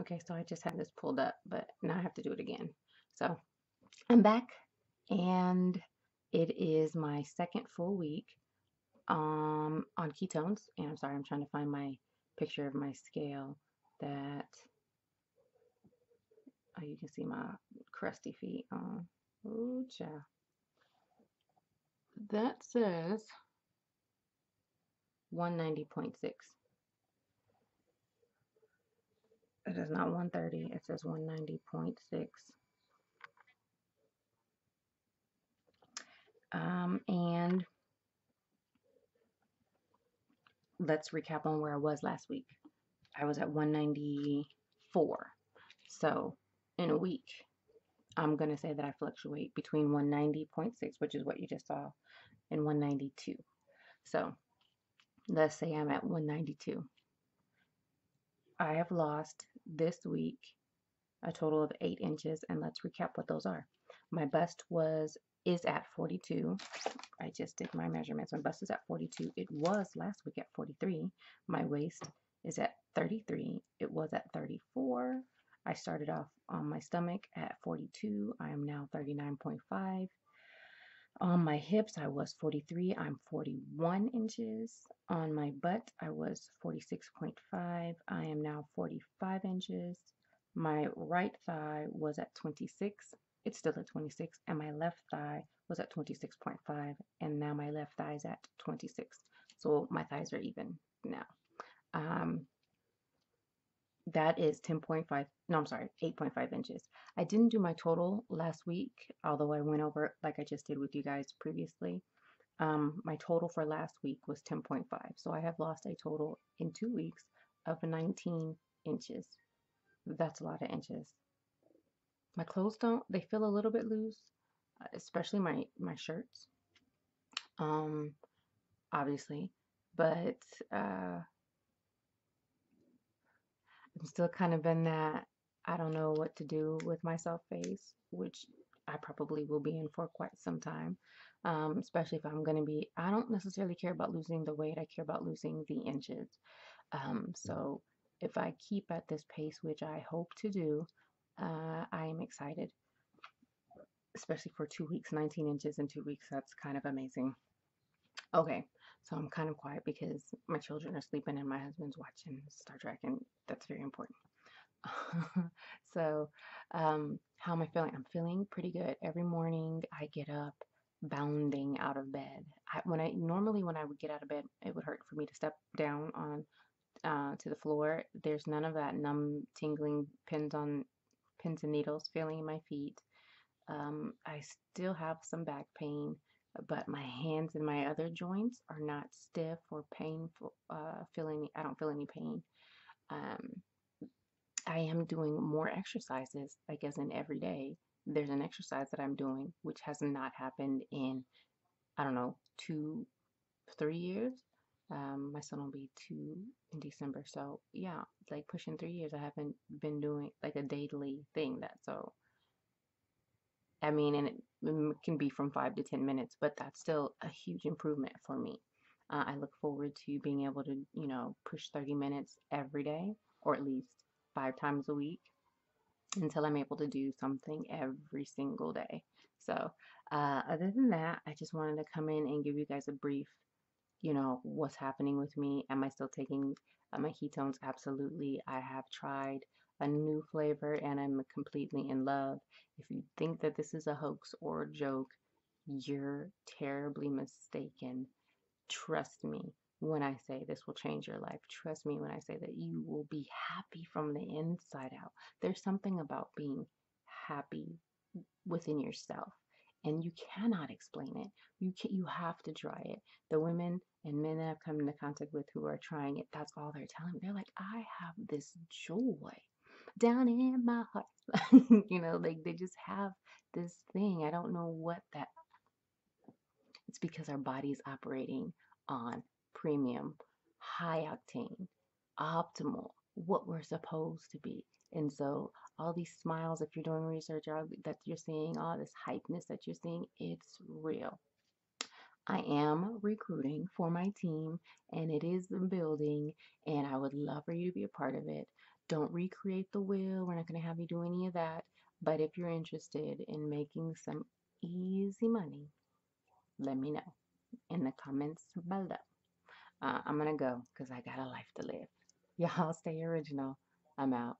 Okay, so I just had this pulled up, but now I have to do it again. So I'm back and it is my second full week um on ketones. And I'm sorry, I'm trying to find my picture of my scale that oh, you can see my crusty feet on. Ooh. That says 190.6. It is not 130, it says 190.6. Um, and let's recap on where I was last week. I was at 194. So in a week, I'm going to say that I fluctuate between 190.6, which is what you just saw, and 192. So let's say I'm at 192. I have lost this week a total of 8 inches, and let's recap what those are. My bust was is at 42. I just did my measurements. My bust is at 42. It was last week at 43. My waist is at 33. It was at 34. I started off on my stomach at 42. I am now 39.5. On my hips, I was 43. I'm 41 inches. On my butt, I was 46.5. I am now 45 inches. My right thigh was at 26 it's still at 26 and my left thigh was at 26.5 and now my left thigh is at 26 so my thighs are even now um, that is 10.5 no i'm sorry 8.5 inches. I didn't do my total last week although i went over like i just did with you guys previously. Um, my total for last week was 10.5 so i have lost a total in two weeks of 19 inches. That's a lot of inches. My clothes don't, they feel a little bit loose, especially my my shirts. Um, obviously, but uh, I'm still kind of in that I don't know what to do with myself phase, which I probably will be in for quite some time. Um, especially if I'm going to be, I don't necessarily care about losing the weight, I care about losing the inches. Um, so if I keep at this pace, which I hope to do, uh, I am excited, especially for two weeks, 19 inches in two weeks. That's kind of amazing. Okay, so I'm kind of quiet because my children are sleeping and my husband's watching Star Trek, and that's very important. so, um, how am I feeling? I'm feeling pretty good. Every morning I get up bounding out of bed. I, when I normally when I would get out of bed, it would hurt for me to step down on uh, to the floor. There's none of that numb, tingling pins on pins and needles feeling in my feet. Um, I still have some back pain, but my hands and my other joints are not stiff or painful. Uh, feeling I don't feel any pain. Um, I am doing more exercises, I guess, in every day. There's an exercise that I'm doing which has not happened in I don't know two, three years. Um, my son will be two in December. So yeah, like pushing three years, I haven't been doing like a daily thing that so I mean, and it can be from five to 10 minutes, but that's still a huge improvement for me. Uh, I look forward to being able to, you know, push 30 minutes every day or at least five times a week until I'm able to do something every single day. So, uh, other than that, I just wanted to come in and give you guys a brief you know, what's happening with me. Am I still taking uh, my ketones? Absolutely. I have tried a new flavor and I'm completely in love. If you think that this is a hoax or a joke, you're terribly mistaken. Trust me when I say this will change your life. Trust me when I say that you will be happy from the inside out. There's something about being happy within yourself and you cannot explain it. You can, you have to try it. The women and men that I've come into contact with who are trying it, that's all they're telling me. They're like, I have this joy down in my heart. you know, like they just have this thing. I don't know what that. It's because our body's operating on premium, high octane, optimal, what we're supposed to be. And so all these smiles, if you're doing research, that you're seeing, all this hypeness that you're seeing, it's real. I am recruiting for my team and it is building and I would love for you to be a part of it. Don't recreate the wheel. We're not going to have you do any of that. But if you're interested in making some easy money, let me know in the comments below. Uh, I'm going to go because I got a life to live. Y'all stay original. I'm out.